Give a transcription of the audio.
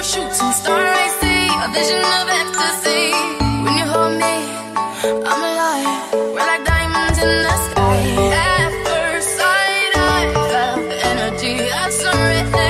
a shooting star I see, a vision of ecstasy. When you hold me, I'm alive. We're like diamonds in the sky. At first sight, I felt the energy of sun